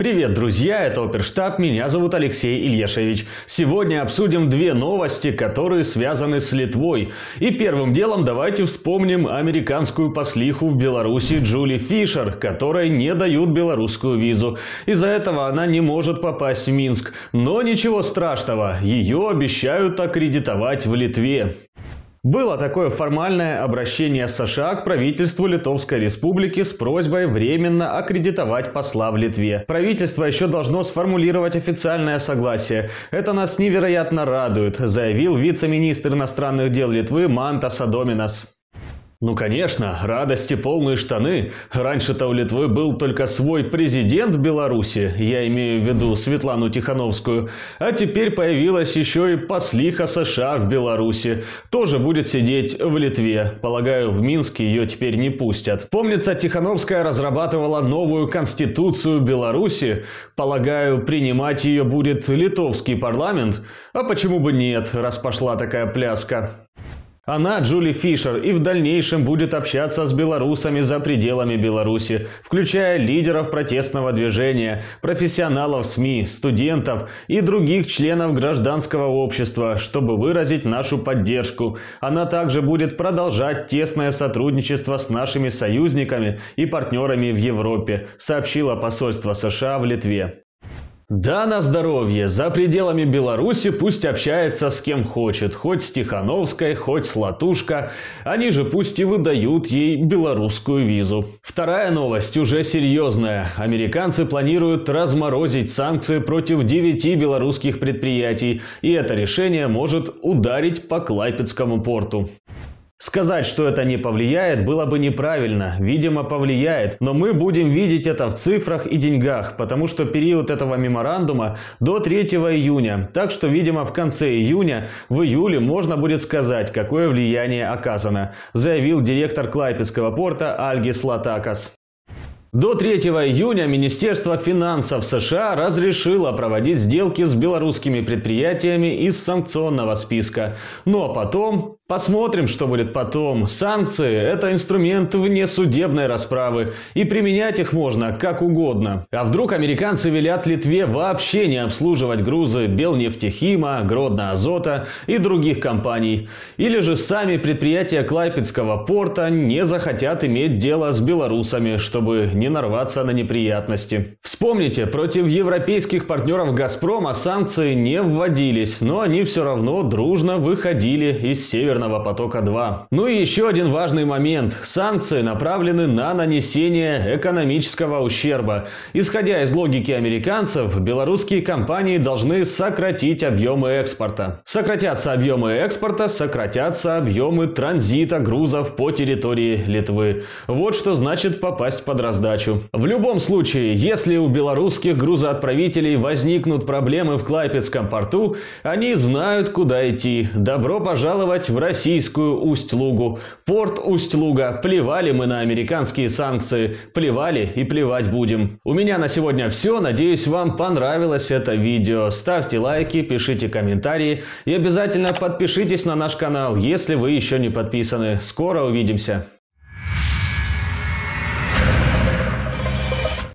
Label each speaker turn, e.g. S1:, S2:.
S1: Привет, друзья, это Оперштаб, меня зовут Алексей Ильяшевич. Сегодня обсудим две новости, которые связаны с Литвой. И первым делом давайте вспомним американскую послиху в Беларуси Джули Фишер, которой не дают белорусскую визу. Из-за этого она не может попасть в Минск. Но ничего страшного, ее обещают аккредитовать в Литве. Было такое формальное обращение США к правительству Литовской Республики с просьбой временно аккредитовать посла в Литве. Правительство еще должно сформулировать официальное согласие. Это нас невероятно радует, заявил вице-министр иностранных дел Литвы Мантас Адоминас. Ну, конечно, радости полные штаны. Раньше-то у Литвы был только свой президент Беларуси, я имею в виду Светлану Тихановскую, а теперь появилась еще и послиха США в Беларуси. Тоже будет сидеть в Литве. Полагаю, в Минск ее теперь не пустят. Помнится, Тихановская разрабатывала новую конституцию Беларуси. Полагаю, принимать ее будет литовский парламент. А почему бы нет, раз пошла такая пляска? Она, Джули Фишер, и в дальнейшем будет общаться с белорусами за пределами Беларуси, включая лидеров протестного движения, профессионалов СМИ, студентов и других членов гражданского общества, чтобы выразить нашу поддержку. Она также будет продолжать тесное сотрудничество с нашими союзниками и партнерами в Европе, сообщило посольство США в Литве. Да, на здоровье. За пределами Беларуси пусть общается с кем хочет. Хоть с Тихановской, хоть с Латушка. Они же пусть и выдают ей белорусскую визу. Вторая новость уже серьезная. Американцы планируют разморозить санкции против 9 белорусских предприятий. И это решение может ударить по Клайпецкому порту. Сказать, что это не повлияет, было бы неправильно. Видимо, повлияет. Но мы будем видеть это в цифрах и деньгах, потому что период этого меморандума до 3 июня. Так что, видимо, в конце июня, в июле можно будет сказать, какое влияние оказано, заявил директор Клайпецкого порта Альгис Латакас. До 3 июня Министерство финансов США разрешило проводить сделки с белорусскими предприятиями из санкционного списка. Ну а потом Посмотрим, что будет потом. Санкции – это инструмент вне судебной расправы, и применять их можно как угодно. А вдруг американцы велят Литве вообще не обслуживать грузы Белнефтехима, Гродно Азота и других компаний? Или же сами предприятия Клайпецкого порта не захотят иметь дело с белорусами, чтобы не нарваться на неприятности? Вспомните, против европейских партнеров «Газпрома» санкции не вводились, но они все равно дружно выходили из Северной Северного потока-2. Ну и еще один важный момент. Санкции направлены на нанесение экономического ущерба. Исходя из логики американцев, белорусские компании должны сократить объемы экспорта. Сократятся объемы экспорта, сократятся объемы транзита грузов по территории Литвы. Вот что значит попасть под раздачу. В любом случае, если у белорусских грузоотправителей возникнут проблемы в Клайпецком порту, они знают, куда идти. Добро пожаловать в Россию российскую Усть-Лугу. Порт Усть-Луга. Плевали мы на американские санкции. Плевали и плевать будем. У меня на сегодня все. Надеюсь, вам понравилось это видео. Ставьте лайки, пишите комментарии и обязательно подпишитесь на наш канал, если вы еще не подписаны. Скоро увидимся.